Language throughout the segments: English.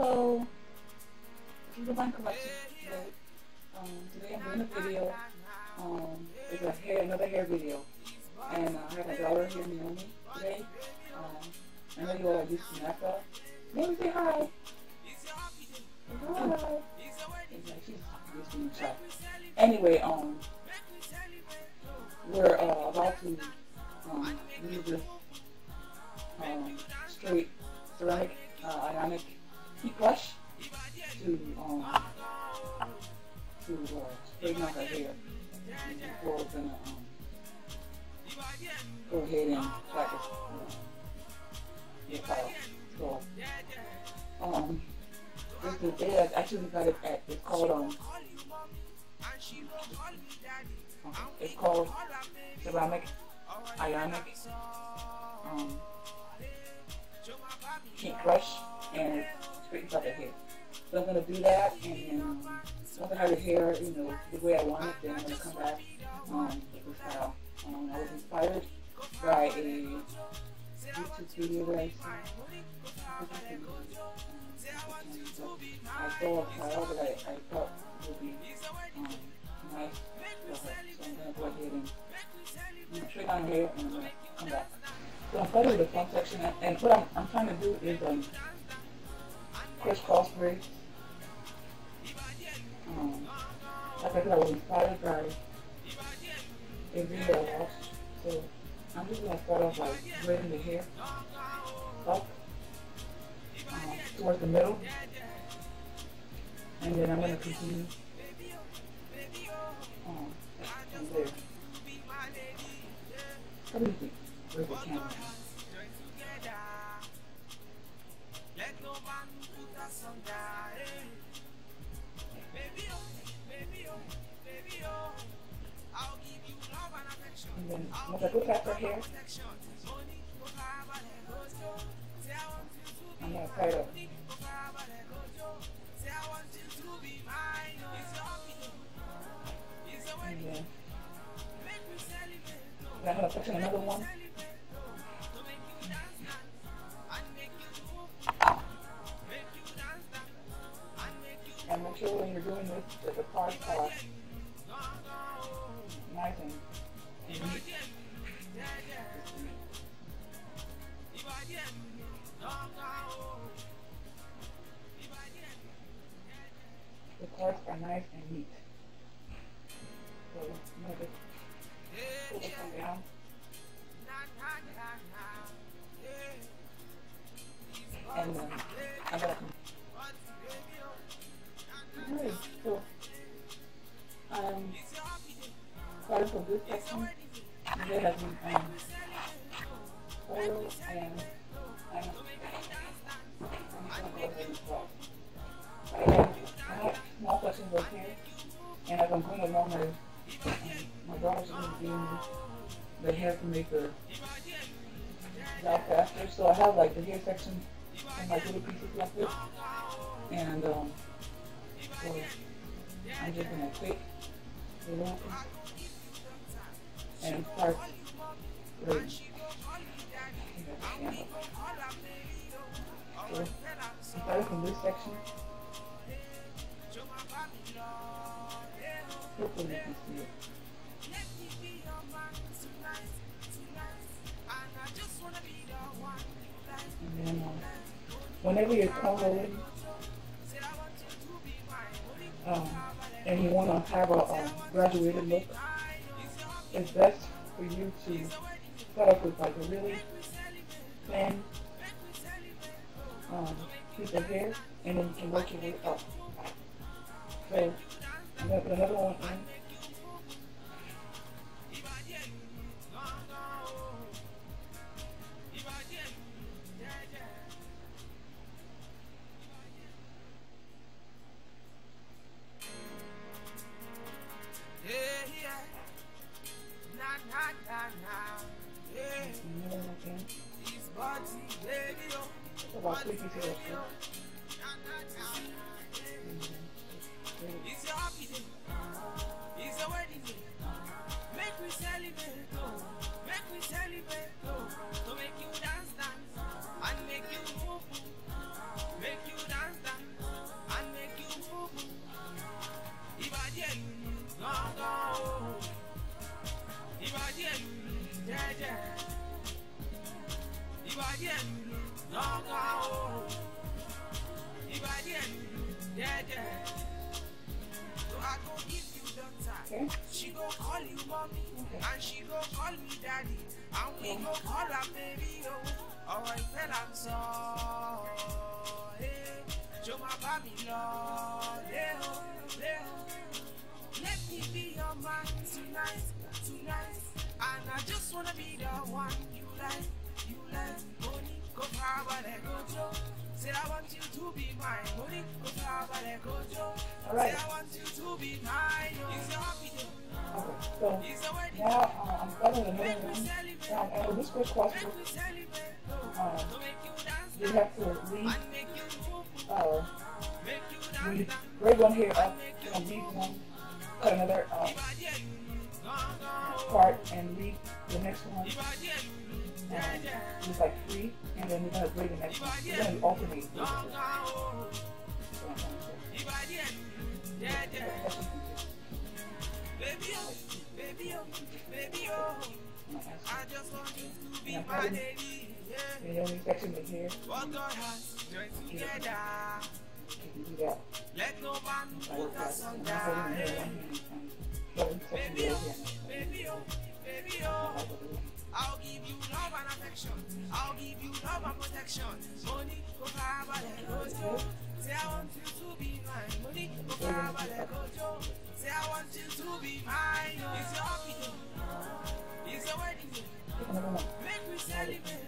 Hello. This is Divine Collection. Today, um, today I'm doing a video. Um, it's a hair, another hair video. And uh, I have my daughter here, Naomi, today. Um, I know you all are used to Nessa. Naomi, say hi. Hi. Yeah, she's just being shy. Anyway, um, we're uh, about to um, use this um, straight ceramic uh, ionic brush to um, to uh, straighten out her hair. Before we're gonna um, go ahead and practice uh, your file. So, um, this is it. I actually got it at. It's called um. It's called ceramic ionic um, heat brush and it straightens out the hair. So I'm gonna do that and um, once I have the hair, you know, the way I want it, then I'm gonna come back um, with the style. Um, I was inspired by a YouTube video that I saw. I saw a style that I, I thought would be um, nice for her. So I'm gonna go ahead and straighten out her hair and I'm gonna come back. So I'm starting with the front section, and, and what I'm, I'm trying to do is um, crisscross braids. Um, like I said, I was by a video I watched, so I'm just gonna start off by braiding the hair up um, towards the middle, and then I'm gonna continue um, there. What do you think? Where's the camera? And then I put that her hair, I'm gonna tie it up. And then I'm gonna section another one. And make sure when you're doing this that the parts are Parts are nice and neat. So down. And then I'm gonna Alright, so um starting from this section, there has been um oil and right here, and I'm going along, my, my daughter's gonna be the hair to make the job faster. So I have like the hair section in like little pieces like this, and um. So I'm just gonna quick remove and start braiding. So start from this section. Whenever you're already, um, and you want to have a, a graduated look, it's best for you to start off with like a really thin um, piece of hair, and then you can work your way up. So I'm gonna Okay. She go call you mommy. And she go call me daddy. And we go call her baby o. Ọ̀rọ̀ ìfẹ́ là ń sọ. eh. Jọ máa bá mi lọ. Lé o, lé o. Let me be your man tonight, tonight. And I just wanna be the one you like, you like. Money, go power, let go, Joe. Say I want you to be mine. Money, go power, let go, Joe. All right. Say I want you to be mine. It's your happy day. Okay, so It's a wedding. now uh, I'm starting another one. Now, and this first question, Make uh, you have to leave, and make you move, uh, make you we dance, dance. break one here up and leave one, cut another uh, Ìbàdí ẹ̀ gángan o. part and leave the next one. Um, jẹ́jẹ́. it's like three, and then we're gonna break the next one. We're gonna alternate. What we Baby oh, baby oh, baby oh. I just want you to be my lady. Yeah. you. The only section is here. What God has joined together. Let no man put us under. Yeah. Baby oh, baby oh, baby oh. I'll give you love and affection. I'll give you love and protection. Money, go forever, let go. Say I want you to be mine. Money, go forever, let go, Say I want you to be mine. Oh. It's your day. It's your wedding. Make we celebrate,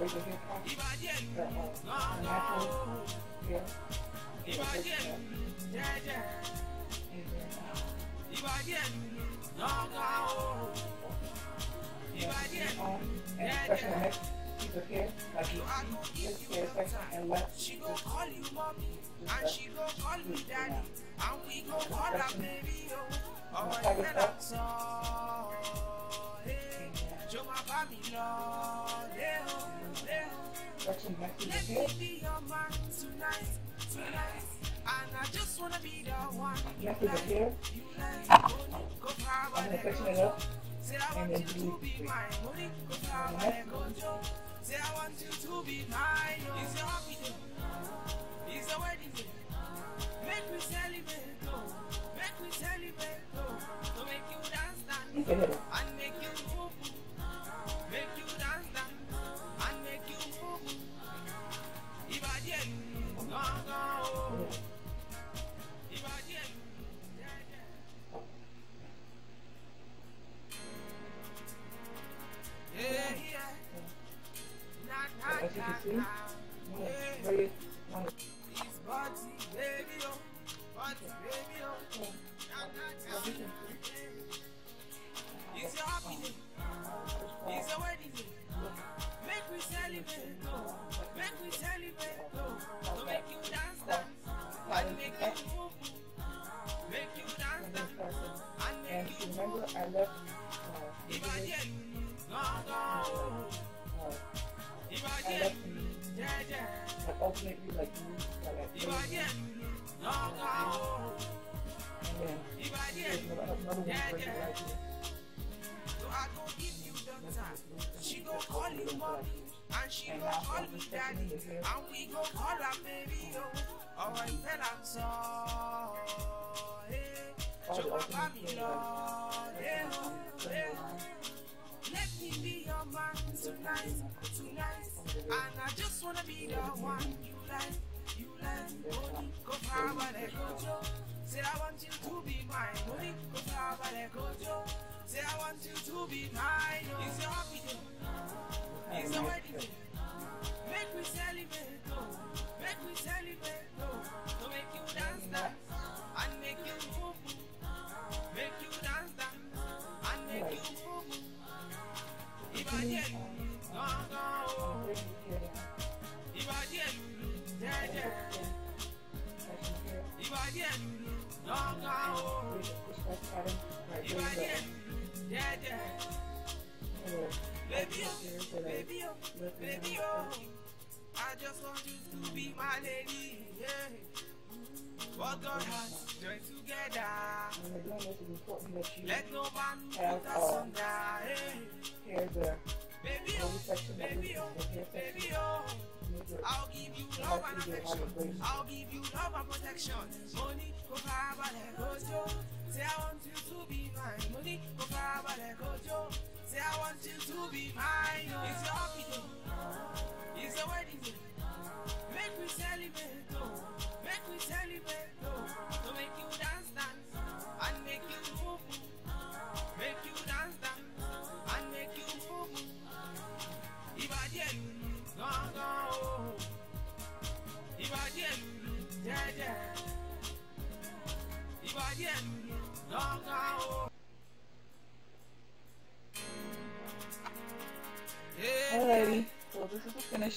She go call you. And she go call me. And we go call baby o. Ọ̀rọ̀ ìfẹ́ là ń sọ. Hey, Jọ máa bá mi lọ. Lé oh. O, lé o. Section next to the Let me be your man tonight, tonight. And I just wanna be the one you Next to the like. You like go power, I'm gonna let section go. Say I want you to be mine. Money, go power, let go. Joe. Say I want you to be mine. It's your happy day. It's your wedding day. Make we celebrate. Make we celebrate. To make you dance, dance. You can hit it. And make you move, Oh. So I go give you doctor. She go call you mommy. And she go call me daddy. And we go call her baby. Oh, là ń sọ. Hey, Jọ máa bá mi lọ. Hey, oh, hey, oh. Let me be your man tonight, tonight. And I just wanna be the one you like, you like. Money, go power, let go, Joe. To be mine. Oh. It's your day. It's your wedding. Make we celebrate, oh. Make we celebrate, oh. To make you dance, dance, and make you move. Make you dance, dance, and make you move, move. Ìbàdí ẹ̀ gángan o. Ìbàdí ẹ̀ jẹ́jẹ́. Ìbàdí ẹ̀ gángan o. Ẹ̀ jẹ́jẹ́. Baby, oh, baby, oh, baby, oh. I just want you to be my lady. Yeah. What God together. Let no man put us under. Hey. Baby, oh, baby, oh, baby, oh. I'll give you love and affection. I'll give you love and protection. Money, go far, let go, Joe. Say I want you to be mine. Money, go far, let go, Joe. Say I want you to be mine. It's your happy. It's a wedding day. Make we celebrate, oh. Make we celebrate, oh. To make you dance, dance, and make you move, move. Make you dance, dance,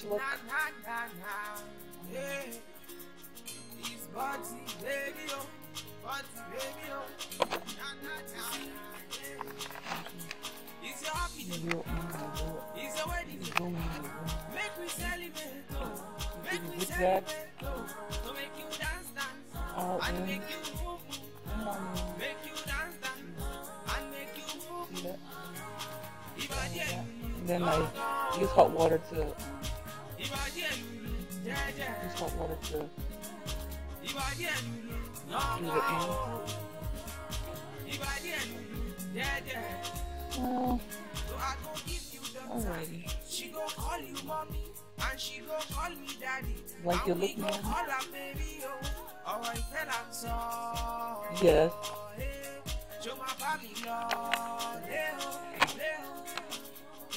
is the finished look. Na na na na, yeah. It's party oh, party yeah. It's your door. it's your wedding. Make we celebrate. Make Zigzag. celebrate. To make you dance, dance, and make you move. Make you dance, dance, and make you move. Ìbàdí ẹ̀ And then I use hot water to lùlù jẹ́jẹ́. Well, So I go give you the alrighty. She go call you mommy, and she go call me daddy. Like and your we look, go mom? call her baby, I tell her so. Yes. Hey, show my baby love. Leo, Leo.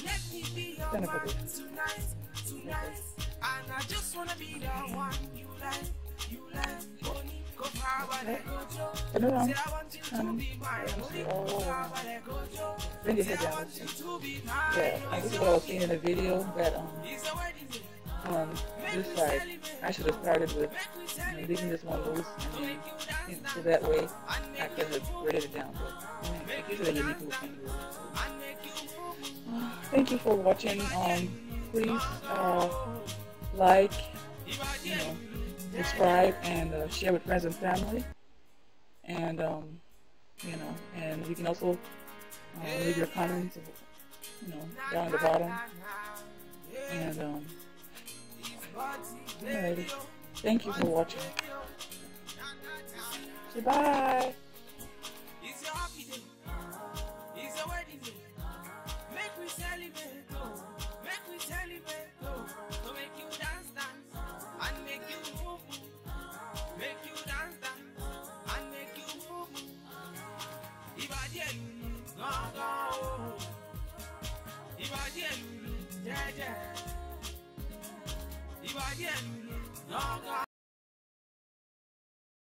Let me be your Stand up a man tonight, tonight. And I just wanna be the one you like, you like. Money, go power, let go, Joe. Say I want you to be mine. Money, Oh. go power, let go, your Say I want you to be mine. Yeah, this is what I was seeing in the video that um It's a wedding day. on this side I should have started with you know, leaving this one loose and then so that way I could have braided it down. But I mean, you need to can do it. Thank you for watching. Um, please uh, like, you know, subscribe, and uh, share with friends and family. And um, you know, and you can also uh, leave your comments, you know, down at the bottom. And um, alrighty. Thank you for watching. Say gángan o. Ìbàdí ẹ̀ lùlù jẹ́jẹ́. Ìbàdí ẹ̀ lùlù gángan